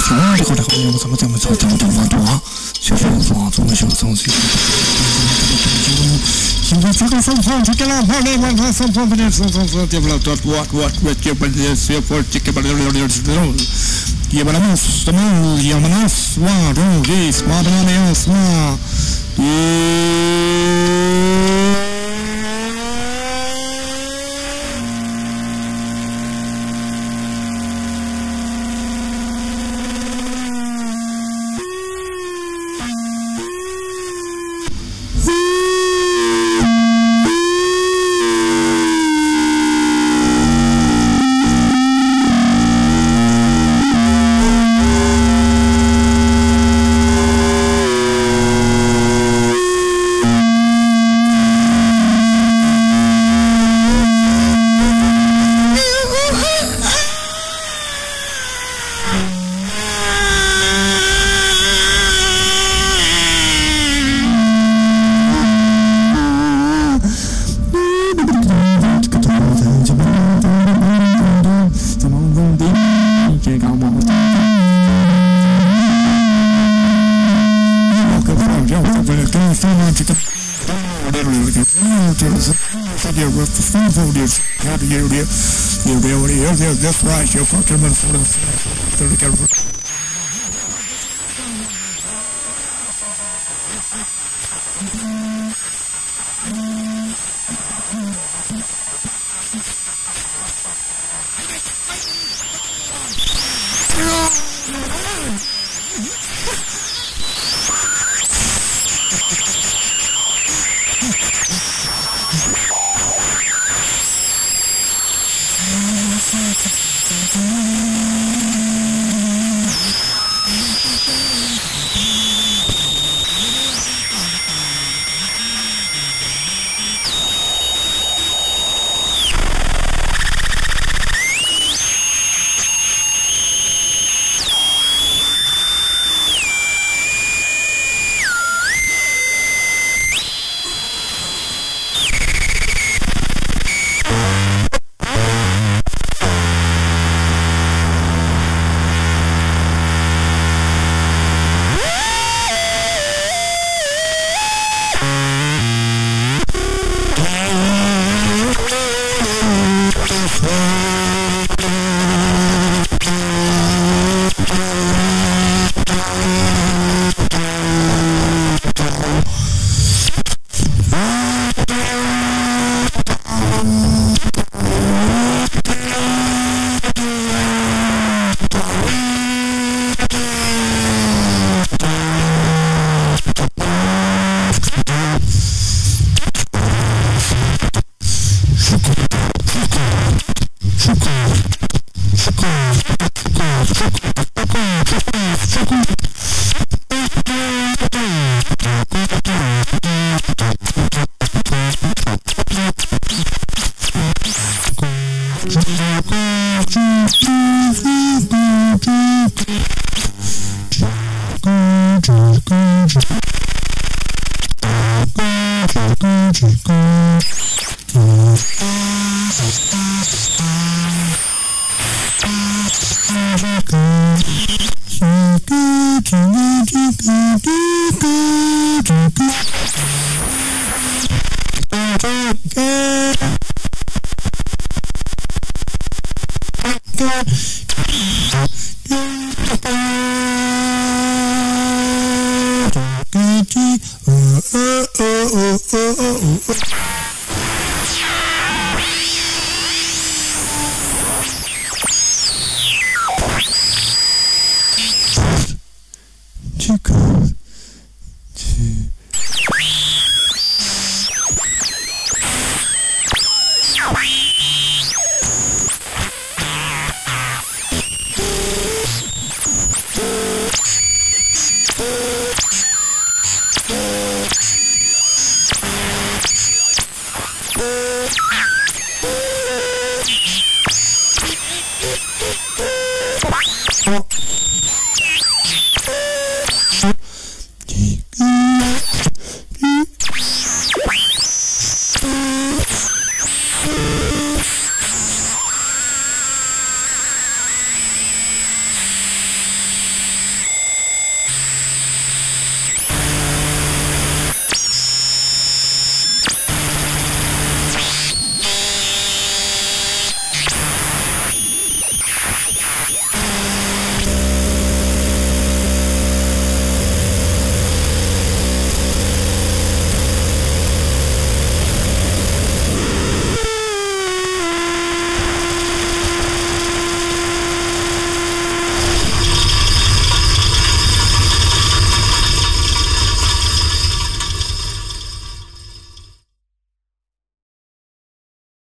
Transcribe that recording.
喜欢这个这个朋友，咱们咱们咱们咱们咱们多啊，就是说咱们学生是。Frågan som fan tycker om honom, som fan blir som som som jävla dött vart vart vet jag men det ser folk tycker bara det är det är bara måste man göra man svara, vis man är svara. That's right, you're fucking Thank you. Minnesota. Oh, oh, oh, oh, oh.